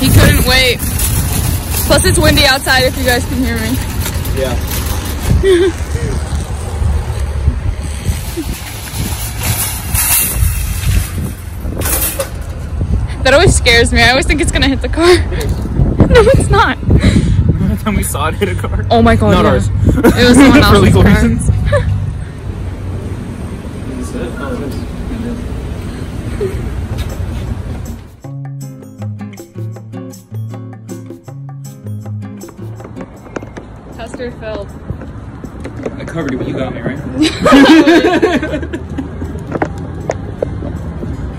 He couldn't wait. Plus it's windy outside if you guys can hear me. Yeah. That always scares me. I always think it's gonna hit the car. no, it's not. Remember the time we saw it hit a car? Oh my god. Not yeah. ours. It was someone For else's legal car. reasons. I covered it, but you got me, right?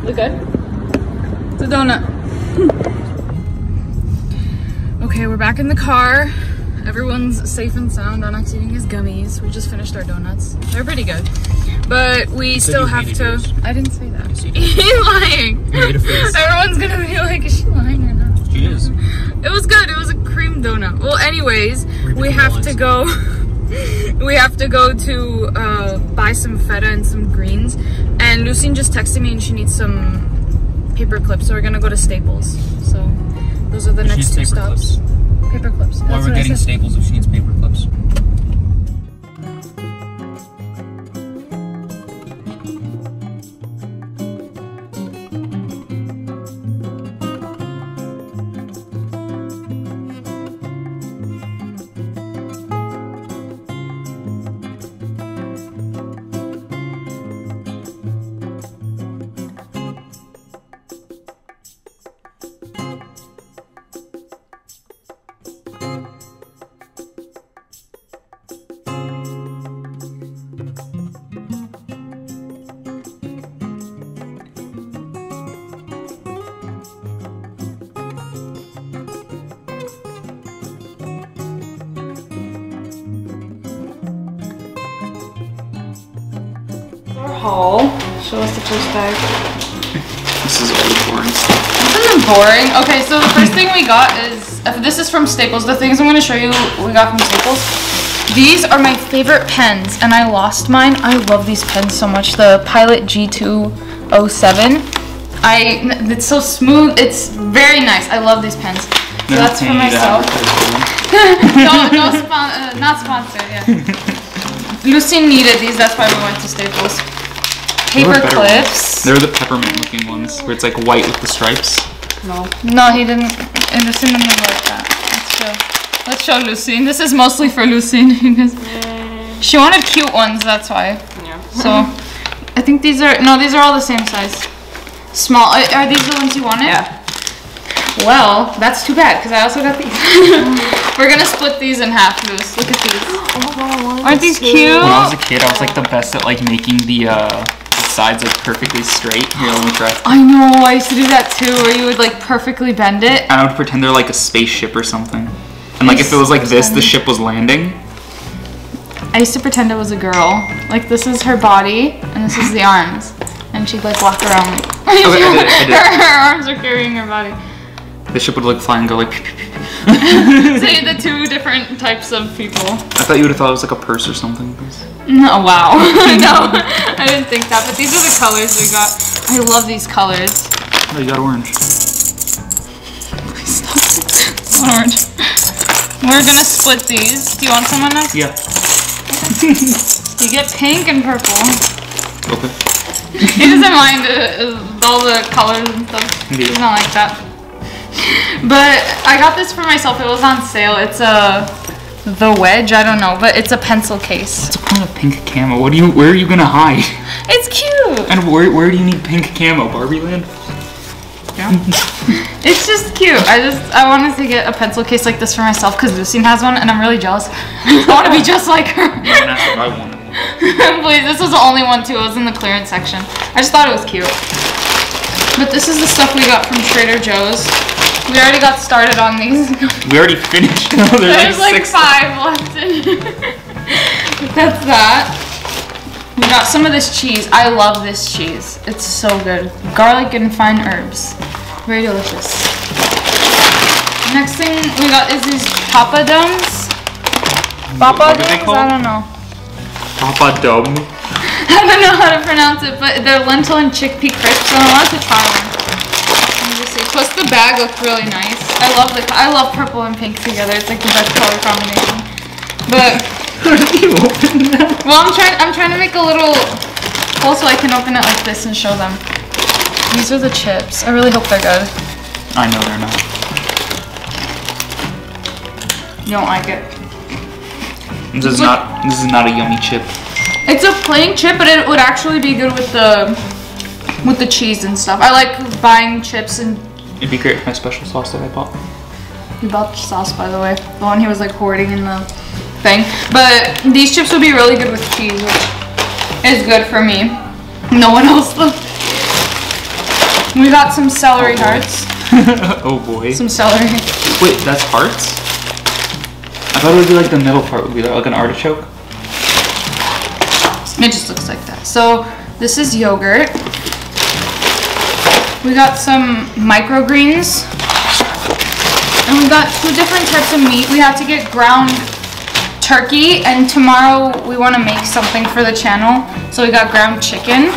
Look good? It's a donut. okay, we're back in the car. Everyone's safe and sound. Onyx eating his gummies. We just finished our donuts. They're pretty good. But we still have to. yours. I didn't say that. He's lying. You made a. Everyone's gonna be like, is she lying or not? She is. It was good. It was a cream donut. Well, anyways, we have to go. we have to go to uh, buy some feta and some greens. And Lucine just texted me and she needs some paper clips. So we're gonna go to Staples. So those are the She next two paper stops. Paper clips. Why we're getting staples if she needs paper haul. Show us the first bag. This is really boring. This isn't boring. Okay, so the first thing we got is this is from Staples. The things I'm going to show you we got from Staples. These are my favorite pens, and I lost mine. I love these pens so much. The Pilot G207. I it's so smooth. It's very nice. I love these pens. So that's for myself. no, no, spon- uh, not sponsored. Yeah. Lucy needed these. That's why we went to Staples. Paper clips. They're the peppermint looking ones where it's like white with the stripes. No. No, he didn't. And Lucine didn't like that. Let's show. Let's show Lucine. This is mostly for Lucine because she wanted cute ones. That's why. Yeah. So I think these are no. These are all the same size. Small. Are, are these the ones you wanted? Yeah. Well, that's too bad because I also got these. We're gonna split these in half, Luce. Look at these. Oh my god, Aren't these too. cute? When I was a kid, I was like the best at like making the uh, the sides like perfectly straight. Here, let me try. I know. I used to do that too, where you would like perfectly bend it. I would pretend they're like a spaceship or something. And like if it was like this, the ship was landing. I used to pretend it was a girl. Like this is her body and this is the arms. And she'd like walk around like I did it, I did her, her arms are carrying her body. The ship would like fly and go like. Say the two different types of people. I thought you would have thought it was like a purse or something. No, wow. no, I didn't think that. But these are the colors we got. I love these colors. Oh, you got orange. Orange. We're gonna split these. Do you want some on us? Yeah. You get pink and purple. Okay. He doesn't mind uh, uh, all the colors and stuff. He's not like that. But I got this for myself. It was on sale. It's a the wedge. I don't know, but it's a pencil case. What's the point of pink camo? What do you? Where are you gonna hide? It's cute. And where where do you need pink camo? Barbie Land? Yeah. It's just cute. I just I wanted to get a pencil case like this for myself because Lucine has one, and I'm really jealous. I want to be just like her. Yeah, that's what I wanted. Please, this was the only one too. It was in the clearance section. I just thought it was cute. But this is the stuff we got from Trader Joe's. We already got started on these. We already finished. There's, There's like, six. five left in That's that. We got some of this cheese. I love this cheese. It's so good. Garlic and fine herbs. Very delicious. Next thing we got is these papadums. What are they Papadums? I don't know. Papa Dum. I don't know how to pronounce it, but they're lentil and chickpea crisps, and I wanted to try one. Let see. Plus the bag looked really nice. I love the I love purple and pink together. It's like the best color combination. But How did you open that? well, I'm trying I'm trying to make a little hole so I can open it like this and show them. These are the chips. I really hope they're good. I know they're not. You don't like it. This is not. This is not a yummy chip. It's a plain chip, but it would actually be good with the with the cheese and stuff. I like buying chips and It'd be great with my special sauce that I bought. we bought the sauce by the way. The one he was like hoarding in the thing. But these chips would be really good with cheese, which is good for me. No one else though. We got some celery Oh, hearts. oh boy. Some celery. Wait, that's hearts? I thought it would be like the middle part would be like an artichoke. It just looks like that. So this is yogurt. We got some microgreens. And we got two different types of meat. We have to get ground turkey and tomorrow we want to make something for the channel. So we got ground chicken.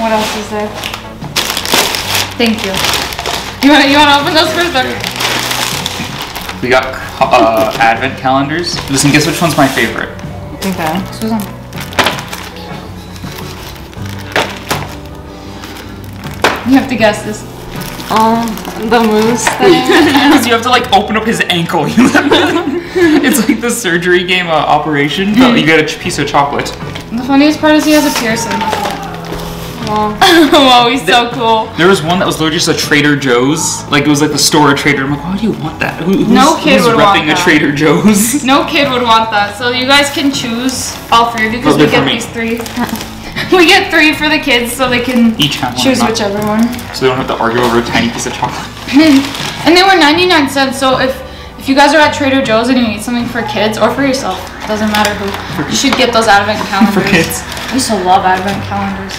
What else is there? Thank you. You want you want to open those first? We got uh, advent calendars. Listen, guess which one's my favorite? Okay. Susan. You have to guess this. Um, the moose thing. Because you have to like open up his ankle. it's like the surgery game uh, operation, but you get a ch- piece of chocolate. The funniest part is he has a piercing. well, Whoa, he's so cool. There was one that was literally just a Trader Joe's. Like it was like the store at Trader. I'm like, why do you want that? Who, No kid would want repping a that. Trader Joe's? No kid would want that. So you guys can choose all three because we get these three. we get three for the kids so they can Each have one. choose whichever one. So they don't have to argue over a tiny piece of chocolate. and they were 99 cents. So if if you guys are at Trader Joe's and you need something for kids or for yourself, doesn't matter who, you should get those advent calendars. For kids. I used to love advent calendars.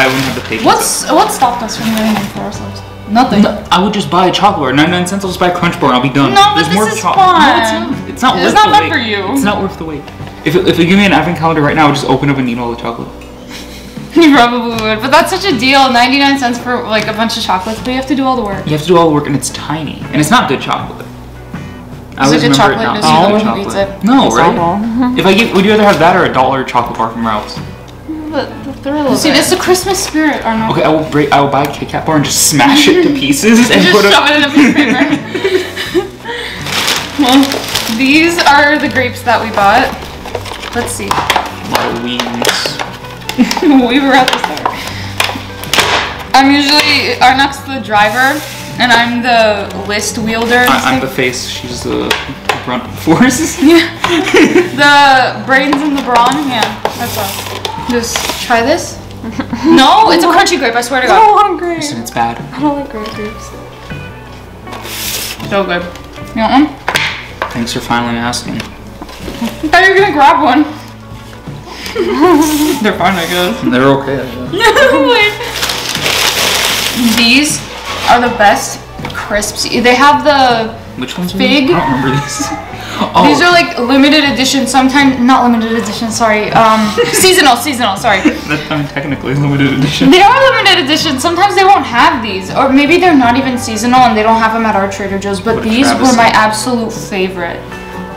I wouldn't have the patience. What's what stopped us from getting them for ourselves? Nothing. No, I would just buy a chocolate bar. 99 cents, I'll just buy a Crunch Bar and I'll be done. No, but There's more this is chocolate. No, it's fun. not. It's not It's worth not the fun wait. for you. It's not worth the wait. If, if you give me an advent calendar right now, I would just open up and eat all the chocolate. You probably would, but that's such a deal. 99 cents for like a bunch of chocolates, but you have to do all the work. You have to do all the work and it's tiny. And it's not good chocolate. I Is it always good remember chocolate? not Does being good know eats it? No, It's right? If I get, would you rather have that or a dollar chocolate bar from Ralph's? the, the thrill of See, it. it's the Christmas spirit, Arnold. Okay, I will break. I will buy a Kit Kat bar and just smash it to pieces and Just put shove it in a piece of paper. well, these are the grapes that we bought. Let's see. Wings. we were at the store. I'm usually Arnold's the driver, and I'm the list wielder. I, I'm the face. She's the brunt force. Yeah. the brains and the brawn. Yeah, that's us. Just try this. No, it's a crunchy grape. I swear to I God. don't want grape. Listen, it's bad. I don't like grape grapes. So good. You want one? Thanks for finally asking. I thought you were gonna grab one. They're fine, I guess. They're okay. I guess. These are the best crisps. They have the. Which ones? Are Fig? I don't remember these. Oh, These are like limited edition. Sometimes not limited edition. Sorry. Um, seasonal. Seasonal. Sorry. that, I mean, technically limited edition. They are limited edition. Sometimes they won't have these, or maybe they're not even seasonal and they don't have them at our Trader Joe's. But What these were my absolute favorite.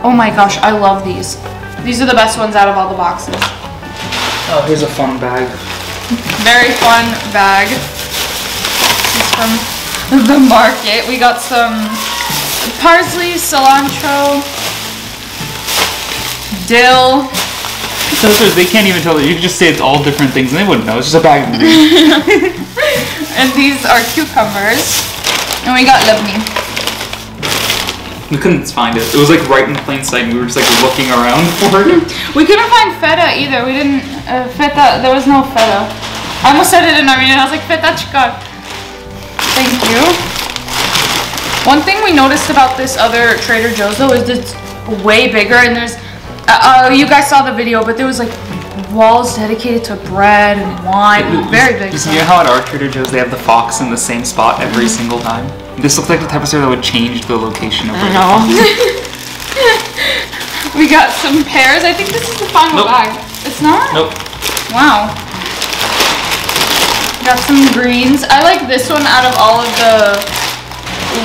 Oh my gosh, I love these. These are the best ones out of all the boxes. Oh, here's a fun bag. Very fun bag. This is from the market. We got some parsley, cilantro, dill. So, so they can't even tell that. You can just say it's all different things, and they wouldn't know. It's just a bag of. And these are cucumbers. And we got lebni. We couldn't find it. It was like right in plain sight, and we were just like looking around for it. We couldn't find feta either. We didn't, uh, feta, there was no feta. I almost said it in Armenian. I was like, feta fetačka. Thank you. One thing we noticed about this other Trader Joe's though is it's way bigger and there's, uh, uh, you guys saw the video, but there was like walls dedicated to bread and wine. Very big. You see how at our Trader Joe's they have the fox in the same spot every single time? This looks like the type of store that would change the location of the No. We got some pears. I think this is the final Nope. bag. It's not? Nope. Wow. Got some greens. I like this one out of all of the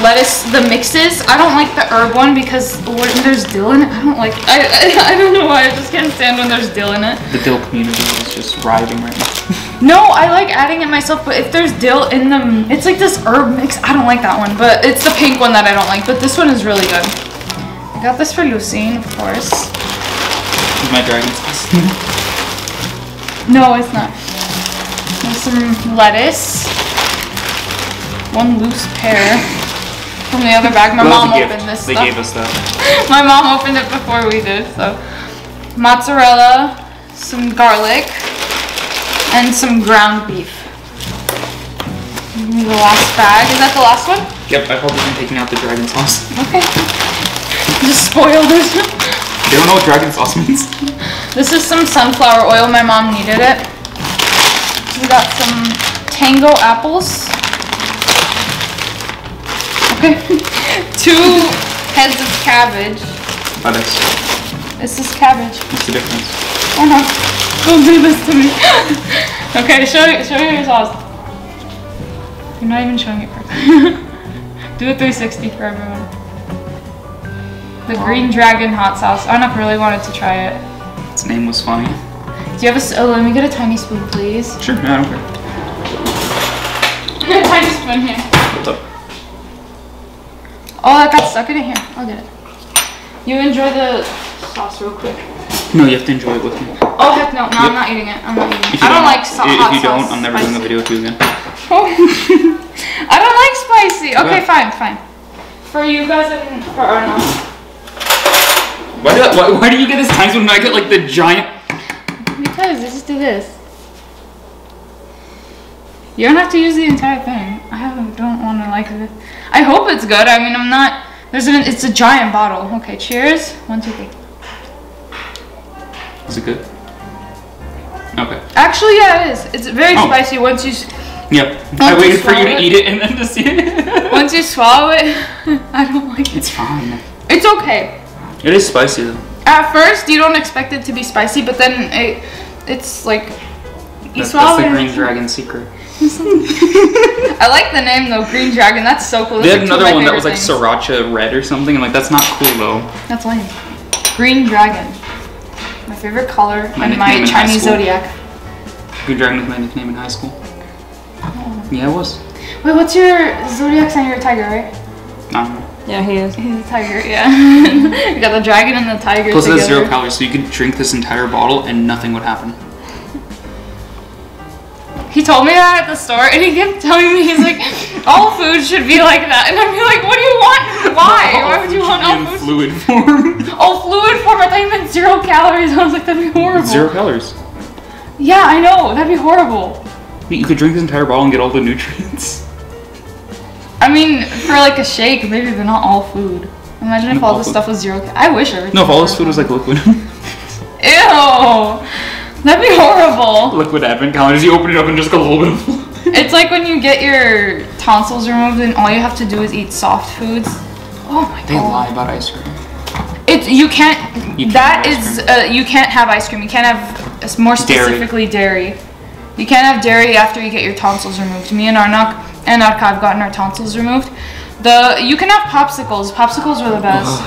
lettuce, the mixes. I don't like the herb one because when there's dill in it, I don't like. I, I I don't know why. I just can't stand when there's dill in it. The dill community is just rioting right now. No, I like adding it myself, but if there's dill in the, it's like this herb mix. I don't like that one, but it's the pink one that I don't like. But this one is really good. I got this for Lucine, of course. Is my dragon sauce. No, it's not. There's some lettuce. One loose pear from the other bag. My mom opened this They stuff. gave us that. My mom opened it before we did, so. Mozzarella, some garlic, and some ground beef. The last bag. Is that the last one? Yep, I probably been taking out the dragon sauce. Okay. Just spoiled it. They don't know what dragon sauce means. This is some sunflower oil. My mom needed it. We got some tango apples. Two heads of cabbage. Lettuce. This is cabbage. What's the difference? Oh no. Don't do this to me. okay, show show me your sauce. You're not even showing it perfect. do a 360 for everyone. The green dragon hot sauce. Anak really wanted to try it. Its name was funny. Do you have a, Oh, let me get a tiny spoon, please. Sure, I don't care. a tiny spoon here. Oh, that got stuck in it here. I'll get it. You enjoy the sauce real quick. No, you have to enjoy it with me. Oh heck no, no, I'm not eating it. I'm not eating it. I don't like i- hot If you don't, I'm never doing a video with you again. Oh. I don't like spicy. Okay, fine, fine. For you guys and for Arno. Why do, why, why do you get this times when I get like the giant? Because I just do this. You don't have to use the entire thing. I don't want to like it. I hope it's good. I mean, I'm not. There's an. It's a giant bottle. Okay, cheers. One, two, three. Is it good? Okay. Actually, yeah, it is. It's very Oh. spicy once you Yep. Want I waited for you to it? eat it and then to see it. once you swallow it. I don't like it. it's fine. It's okay. It is spicy though. At first, you don't expect it to be spicy, but then it, it's like you That's, swallow that's the green dragon secret. I like the name though, Green Dragon. That's so cool. They That's had like another one that was like things. sriracha red or something, and like that's not cool though. That's lame. Green Dragon. My favorite color My and my nickname in high Chinese zodiac. Green dragon was my nickname in high school. Yeah, it was. Wait, what's your zodiac sign? You're a tiger, right? I. Yeah, he is. He's a tiger, yeah. you got the dragon and the tiger Plus, it has zero calories, so you could drink this entire bottle and nothing would happen. He told me that at the store, and he kept telling me he's like, all food should be like that, and I'm like, what do you want? Why? Why would you want all in food? fluid form? Oh, fluid form. I thought you meant zero calories. I was like, that'd be horrible. Zero calories. Yeah, I know. That'd be horrible. Wait, You could drink this entire bottle and get all the nutrients. I mean, for like a shake, maybe, but not all food. Imagine if No, all all this food. stuff was zero. Ca- I wish everything. No, if all this was food was like liquid. Ew. That'd be horrible. liquid advent calendars. You open it up and just got a little bit of. It's like when you get your tonsils removed and all you have to do is eat soft foods. Oh my They god. They lie about ice cream. It's you can't. You can't that is uh, you can't have ice cream. You can't have more specifically dairy. You can't have dairy after you get your tonsils removed. Me and Arnak and Arka have gotten our tonsils removed. The you can have popsicles. Popsicles are the best.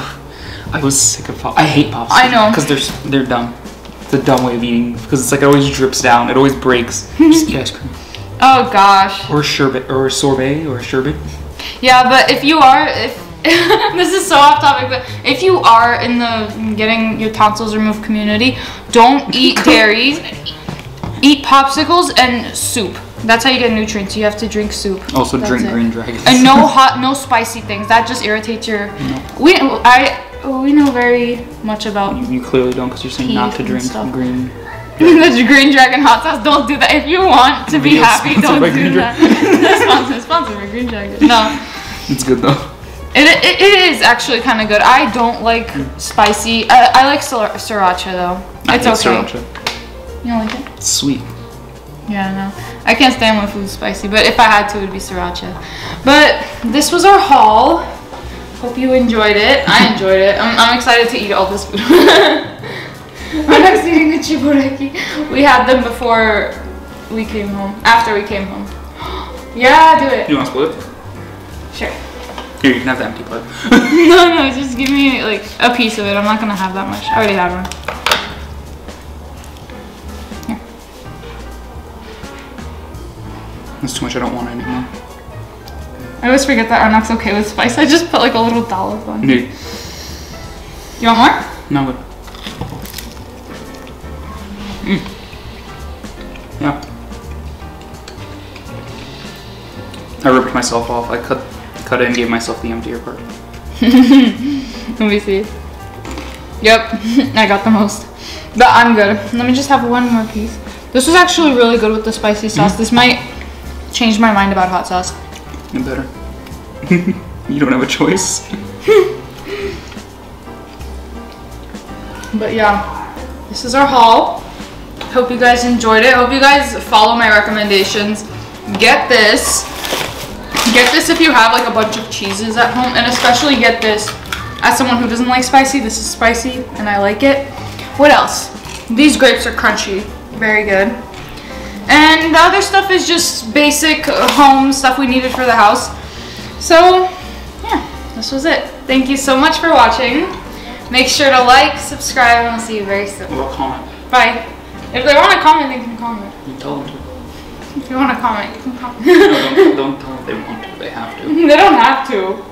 I was sick of pop. I hate popsicles. I know. Because they're they're dumb. It's a dumb way of eating because it's like it always drips down. It always breaks. Just eat ice cream Oh gosh. or sherbet or sorbet or sherbet. Yeah, but if you are, if this is so off topic, but if you are in the getting your tonsils removed community, don't eat dairy. Eat popsicles and soup. That's how you get nutrients. You have to drink soup. Also That's drink it. green dragon. And no hot, no spicy things. That just irritates your. We I we know very much about You, you clearly don't because you're saying not to drink green. the green dragon hot sauce. Don't do that. If you want to be happy, don't do Green that. sponsor, sponsor by Green Dragon. No. It's good though. It, it, it is actually kind of good. I don't like mm. spicy. I, I like sriracha though. I It's okay. Sriracha. You don't like it? It's sweet. Yeah, no. I can't stand when food's spicy, but if I had to, it would be sriracha. But this was our haul. Hope you enjoyed it. I enjoyed it. I'm, I'm excited to eat all this food. when I'm next eating the chibureki. We had them before we came home. After we came home. yeah, do it. You want to split? Sure. Here, you can have the empty plug. no, no, just give me like a piece of it. I'm not gonna have that much. I already have one. Here. That's too much. I don't want it anymore. I always forget that Arnok's okay with spice. I just put like a little dollop on. Here. You want more? No good. Mm. Yeah. I ripped myself off. I cut cut it and gave myself the emptier part. Let me see. Yep, I got the most. But I'm good. Let me just have one more piece. This was actually really good with the spicy sauce. This might change my mind about hot sauce. Better. you don't have a choice. But yeah, this is our haul. Hope you guys enjoyed it. Hope you guys follow my recommendations. Get this. Get this if you have like a bunch of cheeses at home, and especially get this as someone who doesn't like spicy. This is spicy, and I like it. What else? These grapes are crunchy. Very good. And the other stuff is just basic home stuff we needed for the house. So, yeah, this was it. Thank you so much for watching. Make sure to like, subscribe, and I'll see you very soon. Well, comment. Bye. If they want to comment, they can comment. You tell them to. If you want to comment, you can comment. No, don't, don't tell them they want to. They have to. they don't have to.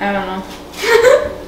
I don't know.